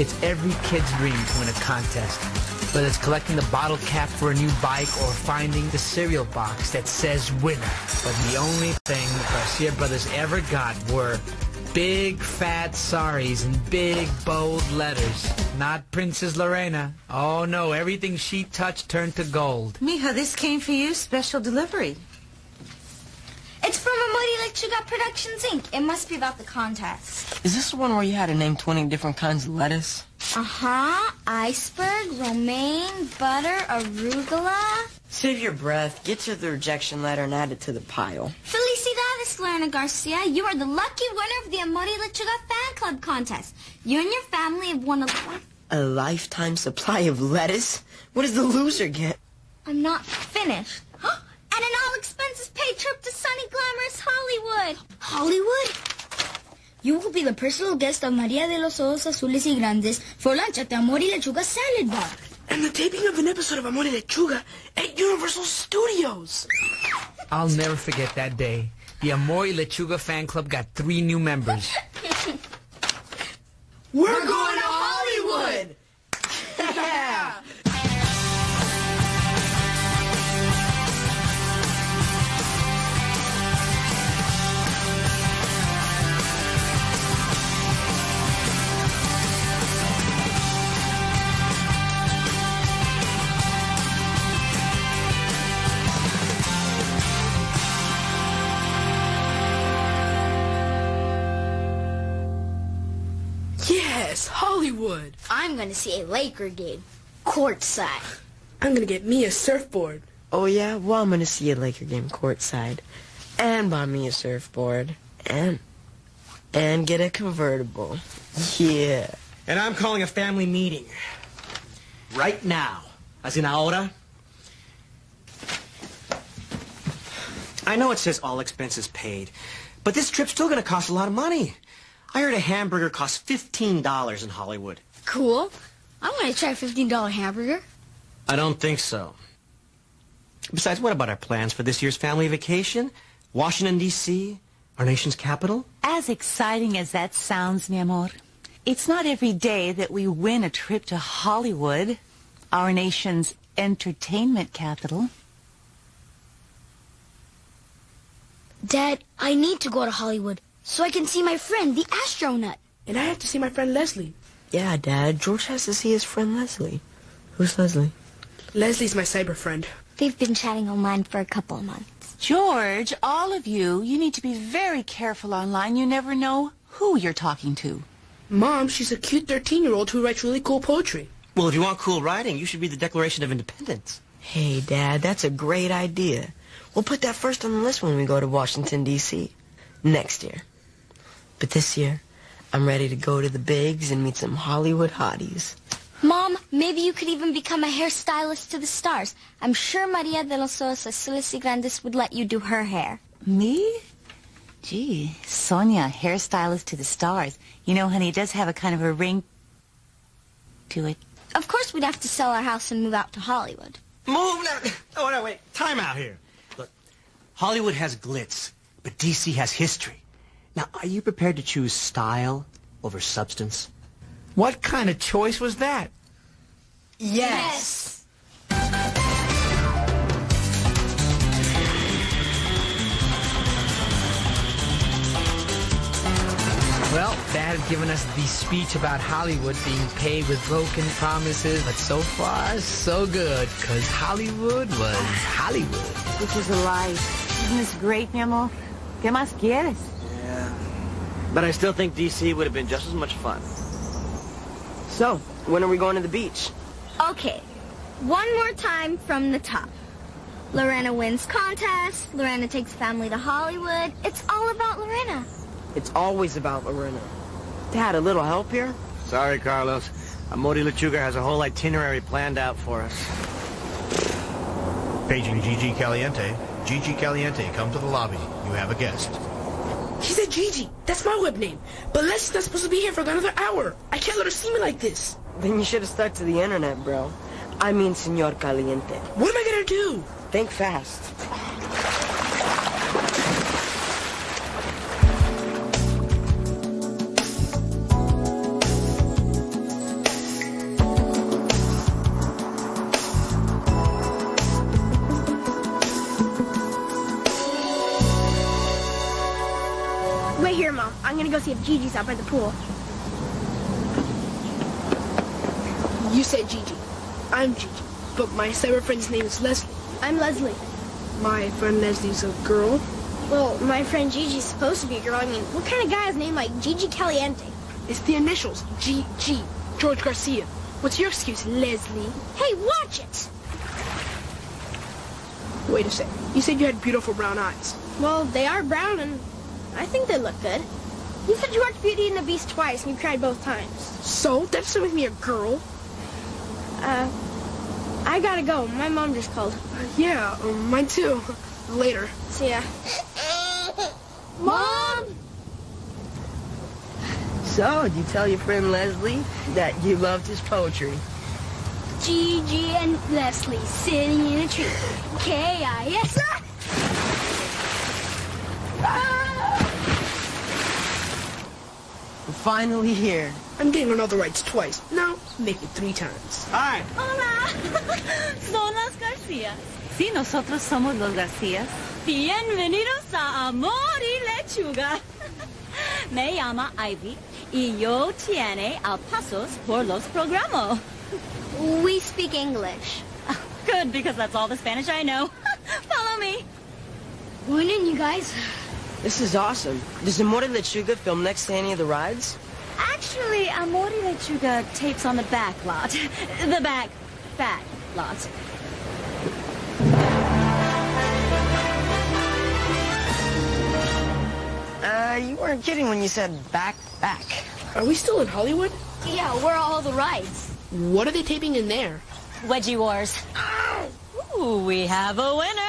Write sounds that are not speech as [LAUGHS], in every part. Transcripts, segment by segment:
It's every kid's dream to win a contest. Whether it's collecting the bottle cap for a new bike or finding the cereal box that says winner. But the only thing the Garcia Brothers ever got were big fat sorries in big bold letters. Not Princess Lorena. Oh no, everything she touched turned to gold. Mija, this came for you, special delivery. It's from Amor y Lechuga Productions, Inc. It must be about the contest. Is this the one where you had to name 20 different kinds of lettuce? Uh-huh. Iceberg, romaine, butter, arugula. Save your breath, get to the rejection letter, and add it to the pile. Felicidades, Lorena Garcia. You are the lucky winner of the Amor y Lechuga Fan Club contest. You and your family have won a... A lifetime supply of lettuce? What does the loser get? I'm not finished. And an all-expenses-paid trip to sunny, glamorous Hollywood. Hollywood? You will be the personal guest of Maria de los Ojos Azules y Grandes for lunch at the Amor y Lechuga Salad Bar. And the taping of an episode of Amor y Lechuga at Universal Studios. I'll never forget that day. The Amor y Lechuga fan club got three new members. [LAUGHS] We're, We're going I'm going to see a Laker game. Courtside. I'm going to get me a surfboard. Oh, yeah? Well, I'm going to see a Laker game courtside. And buy me a surfboard. And... And get a convertible. Yeah. And I'm calling a family meeting. Right now. As in ahora. I know it says all expenses paid, but this trip's still going to cost a lot of money. I heard a hamburger costs $15 in Hollywood. Cool. I want to try a $15 hamburger. I don't think so. Besides, what about our plans for this year's family vacation? Washington, D.C., our nation's capital? As exciting as that sounds, mi amor, it's not every day that we win a trip to Hollywood, our nation's entertainment capital. Dad, I need to go to Hollywood so I can see my friend, the astronaut. And I have to see my friend Leslie. Yeah, Dad. George has to see his friend Leslie. Who's Leslie? Leslie's my cyber friend. They've been chatting online for a couple of months. George, all of you, you need to be very careful online. You never know who you're talking to. Mom, she's a cute 13-year-old who writes really cool poetry. Well, if you want cool writing, you should read the Declaration of Independence. Hey, Dad, that's a great idea. We'll put that first on the list when we go to Washington, D.C. next year. But this year, I'm ready to go to the bigs and meet some Hollywood hotties. Mom, maybe you could even become a hairstylist to the stars. I'm sure Maria de los Ojos Azules y Grandes would let you do her hair. Me? Gee, Sonia, hairstylist to the stars. You know, honey, it does have a kind of a ring to it. Of course we'd have to sell our house and move out to Hollywood. Move now. Oh, no, wait. Time out here. Look, Hollywood has glitz, but D.C. has history. Now, are you prepared to choose style over substance? What kind of choice was that? Yes. Well, Dad had given us the speech about Hollywood being paid with broken promises, but so far, so good, because Hollywood was Hollywood. Which is a lie. Isn't this great, mi amor? ¿Qué más quieres? Yeah. But I still think D.C. would have been just as much fun. So, when are we going to the beach? Okay, one more time from the top. Lorena wins contest. Lorena takes family to Hollywood. It's all about Lorena. It's always about Lorena. Dad, a little help here? Sorry, Carlos. Amor y Lechuga has a whole itinerary planned out for us. Paging Gigi Caliente. Gigi Caliente, come to the lobby. You have a guest. Said Gigi. That's my web name. But Leslie's not supposed to be here for another hour. I can't let her see me like this. Then you should have stuck to the internet, bro. I mean, Senor Caliente. What am I gonna do? Think fast. Gigi's out by the pool. You said Gigi. I'm Gigi, but my cyber friend's name is Leslie. I'm Leslie. My friend Leslie's a girl. Well, my friend Gigi's supposed to be a girl. I mean, what kind of guy has a name like Gigi Caliente? It's the initials, G.G. George Garcia. What's your excuse, Leslie? Hey, watch it! Wait a sec. You said you had beautiful brown eyes. Well, they are brown, and I think they look good. You said you watched Beauty and the Beast twice, and you cried both times. So? That doesn't make me a girl. Uh, I gotta go. My mom just called. Uh, yeah, um, mine too. Later. See ya. Mom! So, did you tell your friend Leslie that you loved his poetry. Gigi and Leslie sitting in a tree. K-I-S. We're finally here. I'm getting on all the rights twice. Now, make it three times. All right. Hola. [LAUGHS] Son las Garcías. Sí, nosotros somos los Garcías. Bienvenidos a Amor y Lechuga. [LAUGHS] Me llama Ivy y yo tiene al pasos por los programos. We speak English. [LAUGHS] Good, because that's all the Spanish I know. Follow me. Join in, you guys. This is awesome. Does Amor y Lechuga film next to any of the rides? Actually, Amor y Lechuga tapes on the back lot. [LAUGHS] The back fat lot. Uh, you weren't kidding when you said back, back. Are we still in Hollywood? Yeah, where are all the rides? What are they taping in there? Wedgie Wars. Ooh, we have a winner.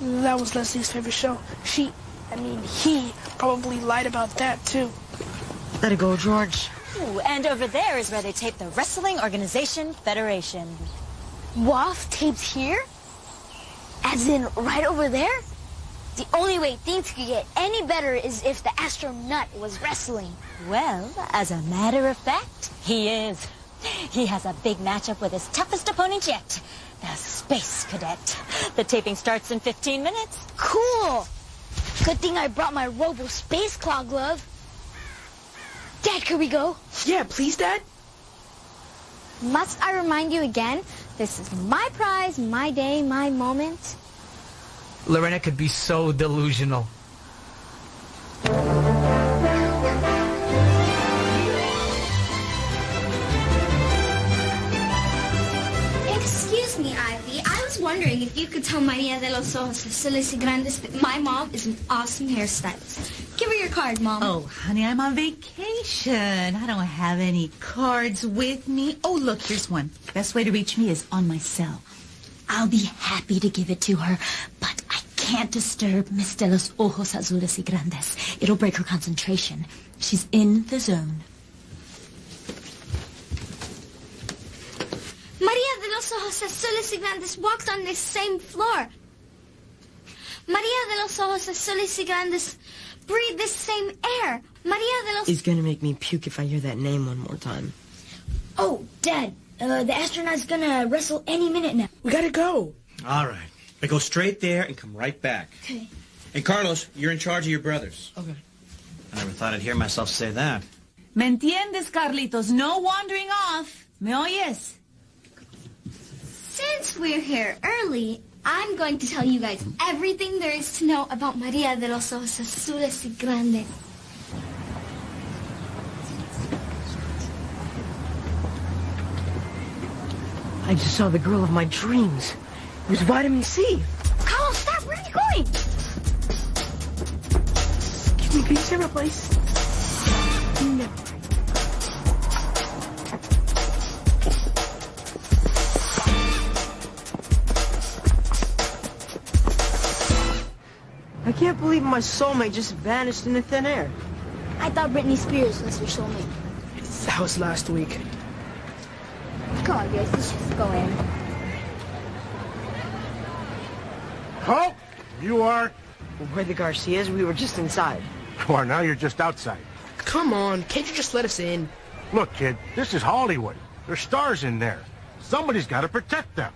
That was Leslie's favorite show. She, I mean, he probably lied about that, too. Let it go, George. Ooh, and over there is where they tape the Wrestling Organization Federation. WAF tapes here? As in, right over there? The only way things could get any better is if the astronaut was wrestling. Well, as a matter of fact, he is. He has a big matchup with his toughest opponent yet, the Space Cadet. The taping starts in 15 minutes. Cool! Good thing I brought my Robo Space Claw glove. Dad, could we go? Yeah, please, Dad? Must I remind you again? This is my prize, my day, my moment. Lorena could be so delusional. Wondering if you could tell Maria de los Ojos y Grandes that my mom is an awesome hairstylist. Give her your card, Mom. Oh, honey, I'm on vacation. I don't have any cards with me. Oh, look, here's one. Best way to reach me is on my cell. I'll be happy to give it to her, but I can't disturb Miss de los Ojos Azules y Grandes. It'll break her concentration. She's in the zone. Maria de los Azules y Grandes walked on this same floor. Maria de los Ojos Azules y Grandes breathe this same air. Maria de los... He's gonna make me puke if I hear that name one more time. Oh, Dad, uh, the astronaut's gonna wrestle any minute now. We gotta go. All right. But go straight there and come right back. Okay. And Carlos, you're in charge of your brothers. Okay. I never thought I'd hear myself say that. ¿Me entiendes, Carlitos? No wandering off. ¿Me oyes? Since we're here early, I'm going to tell you guys everything there is to know about Maria de los Ojos Azules y Grandes. I just saw the girl of my dreams. It was vitamin C. Carlos, stop! Where are you going? Excuse me, can you say can't believe my soulmate just vanished into thin air. I thought Britney Spears was your soulmate. That was last week. Come on, guys, let's just go in. Oh, you are? We're the Garcias. We were just inside. Well, now you're just outside. Come on, can't you just let us in? Look, kid, this is Hollywood. There's stars in there. Somebody's got to protect them.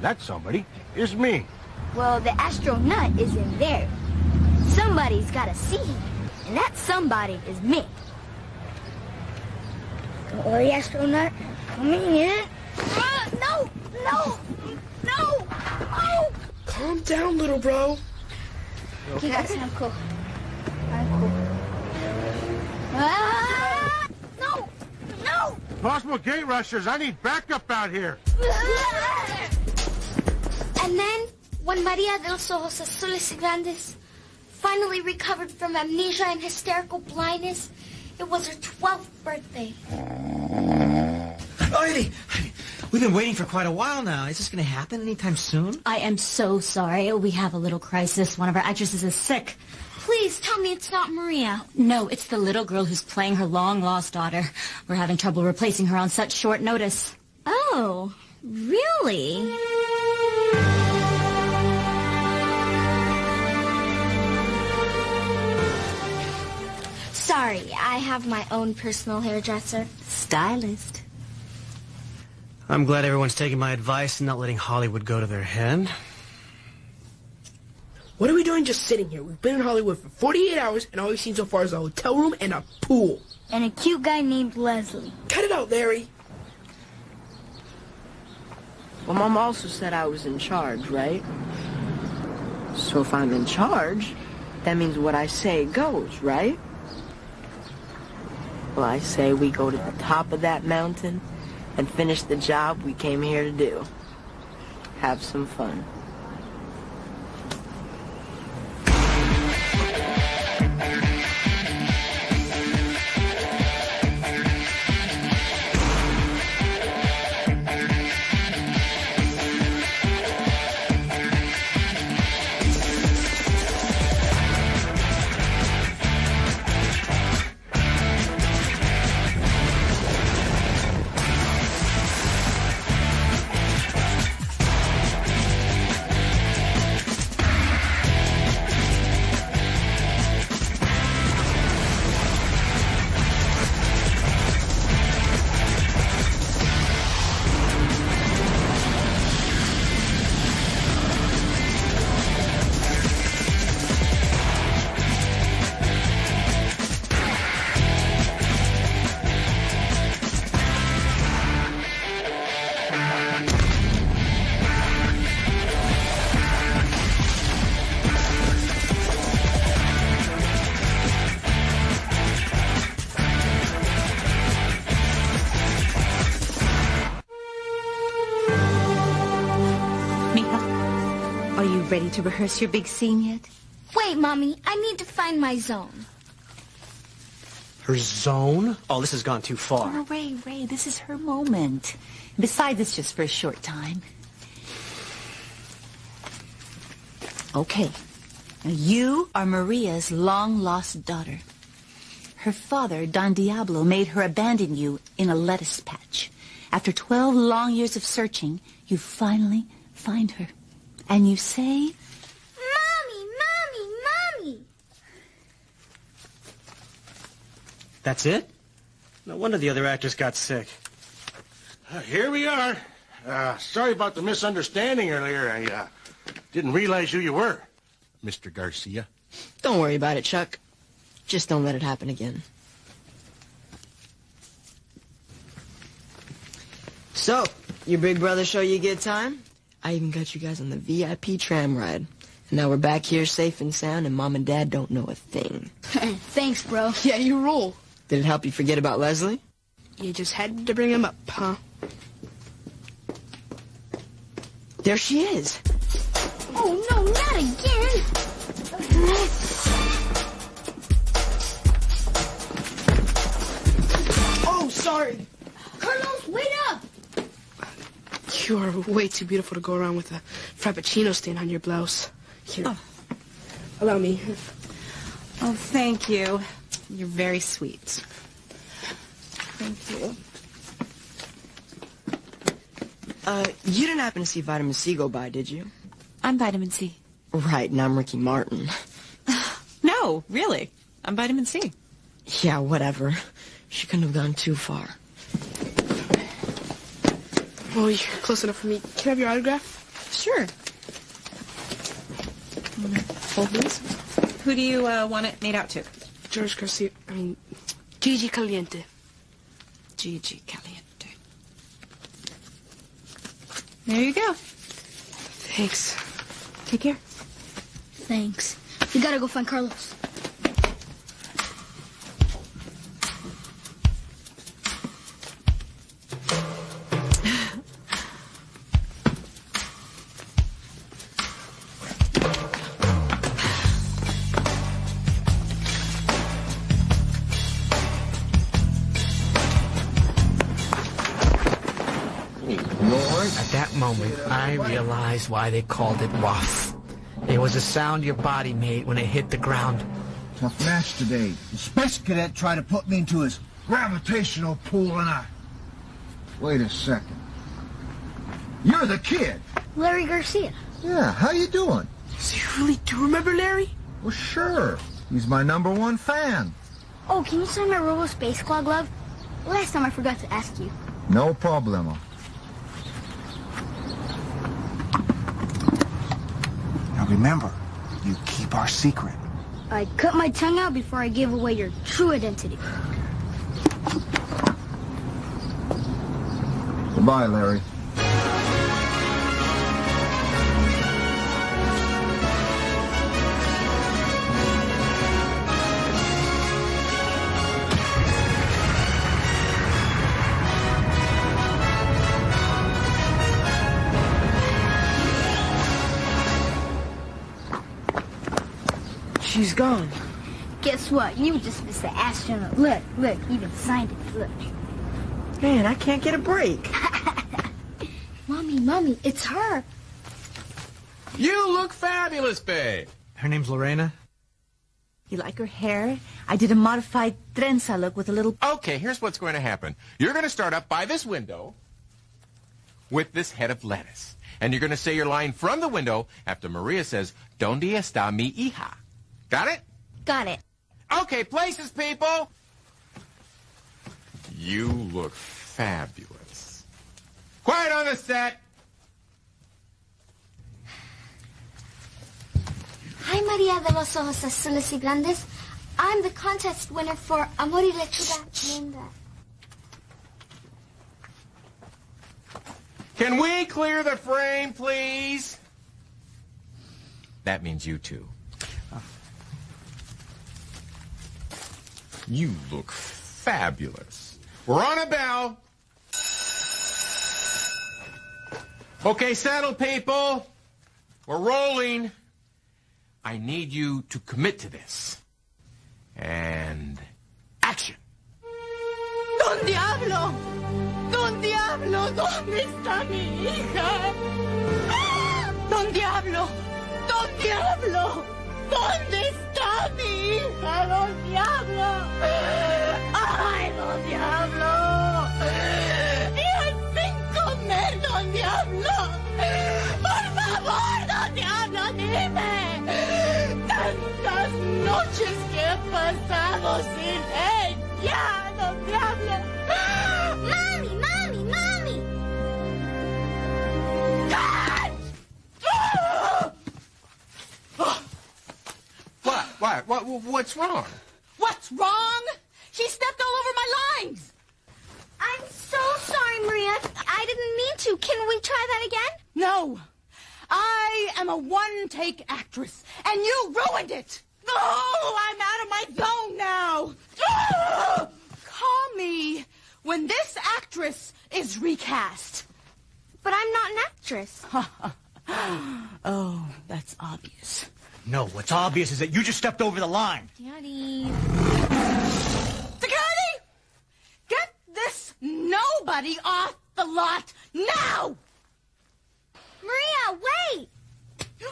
That somebody is me. Well, the astronaut is in there. Somebody's gotta see him. And that somebody is me. Don't worry, astronaut. Coming in. Ah, no, no, no, no. Calm down, little bro. Okay, guys, I'm cool. I'm cool. Ah, no, no. Possible gate rushers, I need backup out here. And then, when Maria de los Ojos Azules y Grandes finally recovered from amnesia and hysterical blindness, it was her 12th birthday. Oh, Eddie, we've been waiting for quite a while now. Is this going to happen anytime soon? I am so sorry. We have a little crisis. One of our actresses is sick. Please tell me it's not Maria. No, it's the little girl who's playing her long-lost daughter. We're having trouble replacing her on such short notice. Oh, really? Sorry, I have my own personal hairdresser. Stylist. I'm glad everyone's taking my advice and not letting Hollywood go to their head. What are we doing just sitting here? We've been in Hollywood for 48 hours, and all we've seen so far is a hotel room and a pool. And a cute guy named Leslie. Cut it out, Larry. Well, Mom also said I was in charge, right? So if I'm in charge, that means what I say goes, right? Well, I say we go to the top of that mountain and finish the job we came here to do. Have some fun. To rehearse your big scene yet? Wait, Mommy, I need to find my zone. Her zone? Oh, this has gone too far. Oh, Ray, Ray, this is her moment. Besides, it's just for a short time. Okay. Now, you are Maria's long-lost daughter. Her father, Don Diablo, made her abandon you in a lettuce patch. After 12 long years of searching, you finally find her. And you say, Mommy, Mommy, Mommy! That's it? No wonder the other actors got sick. Uh, here we are. Uh, sorry about the misunderstanding earlier. I uh, didn't realize who you were, Mr. Garcia. Don't worry about it, Chuck. Just don't let it happen again. So, your big brother show you a good time? I even got you guys on the VIP tram ride. And now we're back here safe and sound, and Mom and Dad don't know a thing. Thanks, bro. Yeah, you rule. Did it help you forget about Leslie? You just had to bring him up, huh? There she is. Oh, no, not again! Oh, sorry. Carlos, wait up! You are way too beautiful to go around with a frappuccino stain on your blouse. Here. Allow me. Oh, thank you. You're very sweet. Thank you. Uh, you didn't happen to see Vitamin C go by, did you? I'm vitamin C. Right, and I'm Ricky Martin. [LAUGHS] No, really. I'm vitamin C. Yeah, whatever. She couldn't have gone too far. Oh, you're close enough for me. Can I have your autograph? Sure. Hold these. Who do you uh, want it made out to? George Garcia. I mean, Gigi Caliente. Gigi Caliente. There you go. Thanks. Take care. Thanks. We gotta go find Carlos. Moment, I realized why they called it waff. It was a sound your body made when it hit the ground. Tough match today. The Space Cadet tried to put me into his gravitational pool and I... Wait a second. You're the kid. Larry Garcia. Yeah, how you doing? So you really do remember Larry? Well, sure. He's my number one fan. Oh, can you sign my Robo Space Claw glove? Last time I forgot to ask you. No problemo. Now remember, you keep our secret. I cut my tongue out before I gave away your true identity. Goodbye, Larry. She's gone. Guess what? You just missed the astronaut. Look, look, even signed it. Look. Man, I can't get a break. [LAUGHS] Mommy, mommy, it's her. You look fabulous, babe. Her name's Lorena. You like her hair? I did a modified trenza look with a little... Okay, here's what's going to happen. You're going to start up by this window with this head of lettuce. And you're going to say your line from the window after Maria says, Donde está mi hija? Got it? Got it. Okay, places, people. You look fabulous. Quiet on the set. Hi, Maria de los Ojos Azules y Grandes. I'm the contest winner for Amor y Lechuga. Name that. Can we clear the frame, please? That means you two. You look fabulous. We're on a bell. Okay, settle, people. We're rolling. I need you to commit to this. And action. ¡Don Diablo! ¡Don Diablo! ¿Dónde está mi hija? ¡Ah! ¡Don Diablo! ¡Don Diablo! ¿Dónde está mi hija, Don Diablo? ¡Ay, Don Diablo! ¡Y al fin comer, Don Diablo! ¡Por favor, Don Diablo, dime! ¡Tantas noches que he pasado sin ella, Don Diablo! What? What? What? What's wrong? What's wrong? She stepped all over my lines. I'm so sorry, Maria. I didn't mean to. Can we try that again? No. I am a one-take actress, and you ruined it. Oh, I'm out of my zone now. [GASPS] Call me when this actress is recast. But I'm not an actress. [LAUGHS] oh, that's obvious. No, what's obvious is that you just stepped over the line. Daddy. Security! Get this nobody off the lot now! Maria, wait! [GASPS]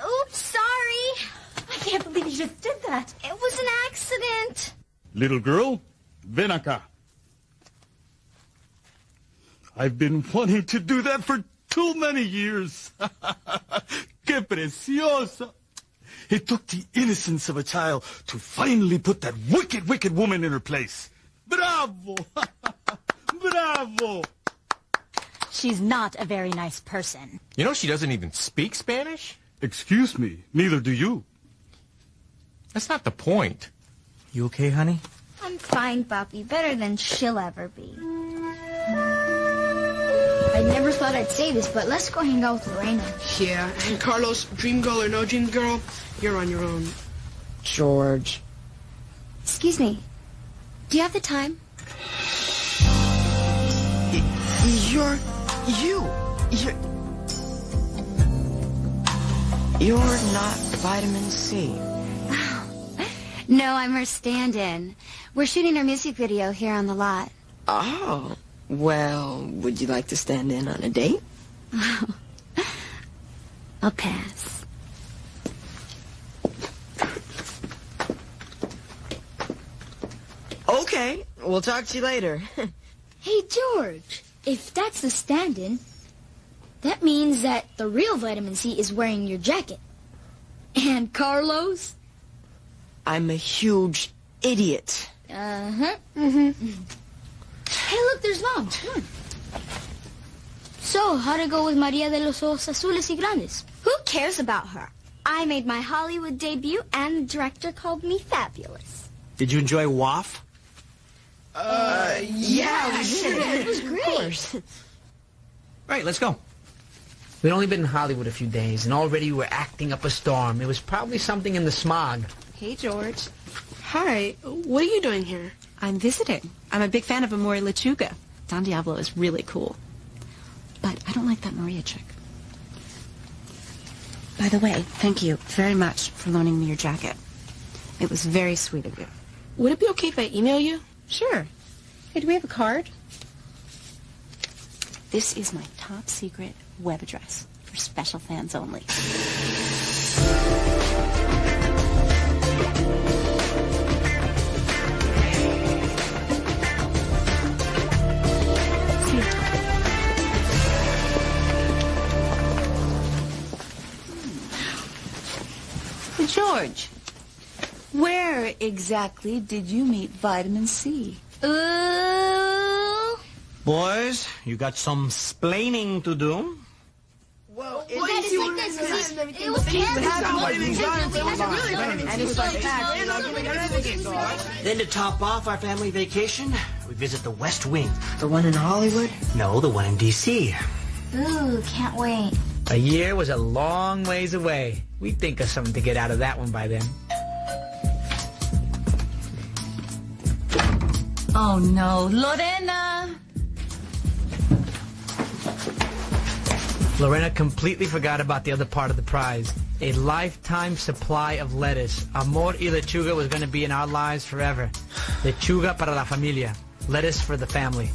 Oops, sorry. I can't believe you just did that. It was an accident. Little girl, ven acá. I've been wanting to do that for too many years. [LAUGHS] Qué preciosa. It took the innocence of a child to finally put that wicked, wicked woman in her place. Bravo! [LAUGHS] Bravo! She's not a very nice person. You know she doesn't even speak Spanish? Excuse me, neither do you. That's not the point. You okay, honey? I'm fine, Papi. Better than she'll ever be. I never thought I'd say this, but let's go hang out with Lorena. Yeah, and Carlos, dream girl or no dream girl, you're on your own. George. Excuse me. Do you have the time? You're... You. You're... You're not vitamin C. [LAUGHS] No, I'm her stand-in. We're shooting our music video here on the lot. Oh. Well, would you like to stand in on a date? [LAUGHS] I'll pass. Okay. We'll talk to you later. [LAUGHS] Hey, George, if that's the stand-in, that means that the real vitamin C is wearing your jacket. And Carlos? I'm a huge idiot. Uh-huh. Mm-hmm. Hey, look, there's Mom. Come on. So, how'd it go with Maria de los Ojos Azules y Grandes? Who cares about her? I made my Hollywood debut, and the director called me fabulous. Did you enjoy WAF? Uh, yeah, we did. It was great. Right, let's go. We'd only been in Hollywood a few days, and already we were acting up a storm. It was probably something in the smog. Hey, George. Hi, what are you doing here? I'm visiting. I'm a big fan of Amor y Lechuga. Don Diablo is really cool. But I don't like that Maria chick. By the way, thank you very much for loaning me your jacket. It was very sweet of you. Would it be okay if I email you? Sure. Hey, do we have a card? This is my top secret web address for special fans only. George, where exactly did you meet vitamin C? Ooh. Boys, you got some splaining to do. Well, Well, that is like this, 'cause it- it was Then to top off our family vacation, we visit the West Wing. The one in Hollywood? No, the one in D.C. Ooh, can't wait. A year was a long ways away. We'd think of something to get out of that one by then. Oh no, Lorena! Lorena completely forgot about the other part of the prize. A lifetime supply of lettuce. Amor y lechuga was going to be in our lives forever. Lechuga para la familia. Lettuce for the family.